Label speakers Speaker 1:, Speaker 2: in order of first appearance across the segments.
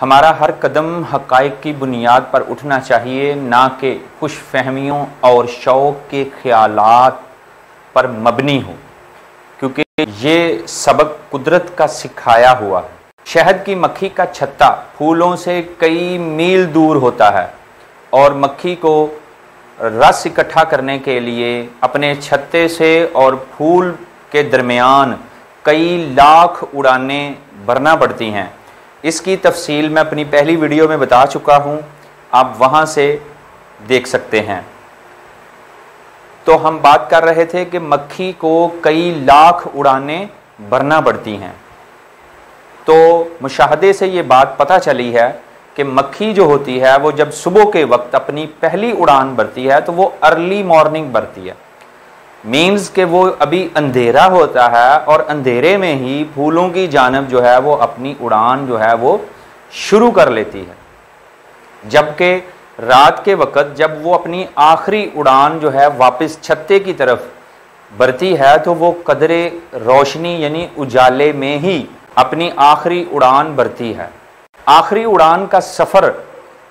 Speaker 1: हमारा हर कदम हक़ की बुनियाद पर उठना चाहिए, ना कि खुश फहमियों और शौक़ के ख्याल पर मबनी हो। क्योंकि ये सबक कुदरत का सिखाया हुआ है। शहद की मक्खी का छत्ता फूलों से कई मील दूर होता है और मक्खी को रस इकट्ठा करने के लिए अपने छत्ते से और फूल के दरमियान कई लाख उड़ानें भरना पड़ती हैं। इसकी तफसील मैं अपनी पहली वीडियो में बता चुका हूँ। आप वहाँ से देख सकते हैं। तो हम बात कर रहे थे कि मक्खी को कई लाख उड़ानें भरना पड़ती हैं। तो मुशाहदे से ये बात पता चली है कि मक्खी जो होती है, वो जब सुबह के वक्त अपनी पहली उड़ान भरती है तो वो अर्ली मॉर्निंग भरती है। मीन्स के वो अभी अंधेरा होता है और अंधेरे में ही फूलों की जानब जो है वो अपनी उड़ान जो है वो शुरू कर लेती है। जबकि रात के वक़्त जब वो अपनी आखिरी उड़ान जो है वापस छत्ते की तरफ़ बढ़ती है तो वो कदरे रोशनी यानी उजाले में ही अपनी आखिरी उड़ान भरती है। आखिरी उड़ान का सफ़र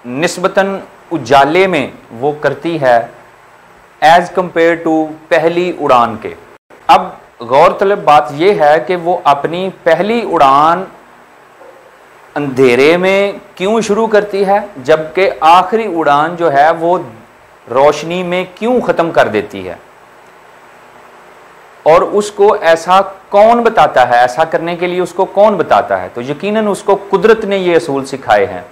Speaker 1: नस्बता उजाले में वो करती है एज़ कंपेयर टू पहली उड़ान के। अब गौरतलब बात यह है कि वो अपनी पहली उड़ान अंधेरे में क्यों शुरू करती है, जबकि आखिरी उड़ान जो है वो रोशनी में क्यों ख़त्म कर देती है? और उसको ऐसा कौन बताता है? ऐसा करने के लिए उसको कौन बताता है? तो यकीनन उसको कुदरत ने ये असूल सिखाए हैं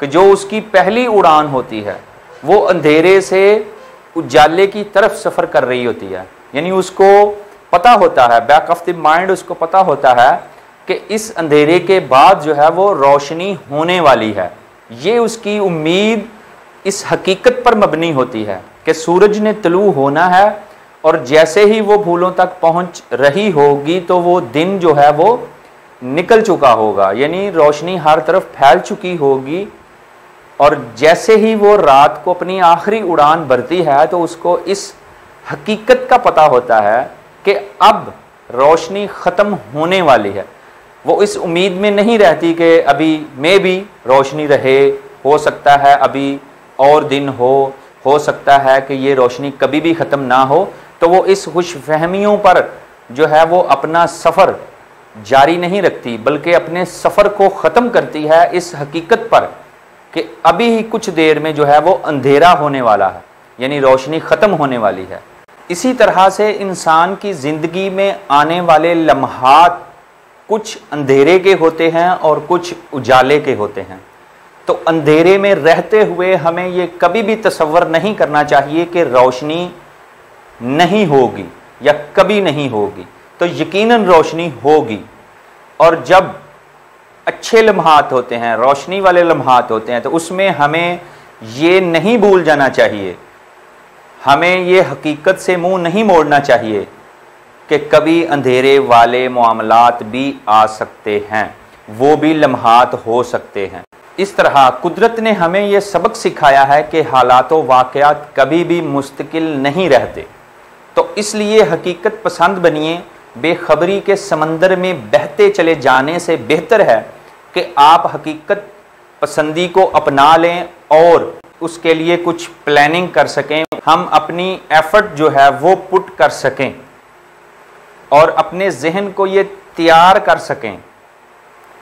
Speaker 1: कि जो उसकी पहली उड़ान होती है, वो अंधेरे से उजाले की तरफ़ सफ़र कर रही होती है। यानी उसको पता होता है बैक ऑफ़ द माइंड उसको पता होता है कि इस अंधेरे के बाद जो है वो रोशनी होने वाली है। ये उसकी उम्मीद इस हकीकत पर मबनी होती है कि सूरज ने तलू होना है और जैसे ही वो फूलों तक पहुँच रही होगी तो वो दिन जो है वो निकल चुका होगा। यानी रोशनी हर तरफ़ फैल चुकी होगी। और जैसे ही वो रात को अपनी आखिरी उड़ान भरती है तो उसको इस हकीकत का पता होता है कि अब रोशनी ख़त्म होने वाली है। वो इस उम्मीद में नहीं रहती कि अभी मे भी रोशनी रहे, हो सकता है अभी और दिन हो हो सकता है कि ये रोशनी कभी भी ख़त्म ना हो। तो वो इस खुश फहमियों पर जो है, वो अपना सफ़र जारी नहीं रखती, बल्कि अपने सफ़र को ख़त्म करती है इस हकीकत पर। कि अभी ही कुछ देर में जो है वो अंधेरा होने वाला है, यानी रोशनी ख़त्म होने वाली है। इसी तरह से इंसान की ज़िंदगी में आने वाले लम्हात कुछ अंधेरे के होते हैं और कुछ उजाले के होते हैं। तो अंधेरे में रहते हुए हमें ये कभी भी तस्वर नहीं करना चाहिए कि रोशनी नहीं होगी या कभी नहीं होगी। तो यकीनन रोशनी होगी। और जब अच्छे लम्हात होते हैं, रोशनी वाले लम्हात होते हैं तो उसमें हमें ये नहीं भूल जाना चाहिए। हमें ये हकीकत से मुँह नहीं मोड़ना चाहिए कि कभी अंधेरे वाले मामलात भी आ सकते हैं, वो भी लम्हात हो सकते हैं। इस तरह कुदरत ने हमें यह सबक सिखाया है कि हालात वाक़ात कभी भी मुस्तकिल नहीं रहते। तो इसलिए हकीकत पसंद बनिए, बेखबरी के समंदर में बहते चले जाने से बेहतर है कि आप हकीकत पसंदी को अपना लें और उसके लिए कुछ प्लानिंग कर सकें। हम अपनी एफर्ट जो है वो पुट कर सकें और अपने जहन को ये तैयार कर सकें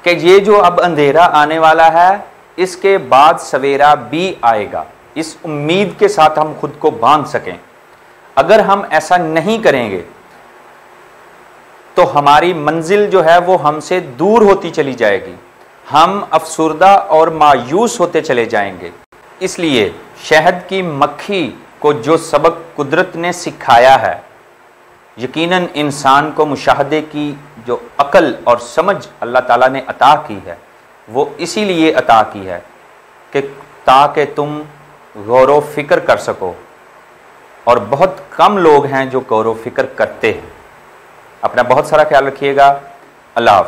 Speaker 1: कि ये जो अब अंधेरा आने वाला है, इसके बाद सवेरा भी आएगा। इस उम्मीद के साथ हम खुद को बाँध सकें। अगर हम ऐसा नहीं करेंगे तो हमारी मंजिल जो है वो हमसे दूर होती चली जाएगी। हम अफसरदा और मायूस होते चले जाएँगे। इसलिए शहद की मक्खी को जो सबक कुदरत ने सिखाया है, यकीनन इंसान को मुशाहदे की जो अकल और समझ अल्लाह ताला ने अता की है, वो इसीलिए अता की है कि ताकि तुम गौर फ़िक्र कर सको। और बहुत कम लोग हैं जो गौर फ़िक्र करते हैं। अपना बहुत सारा ख्याल रखिएगा। अल्लाह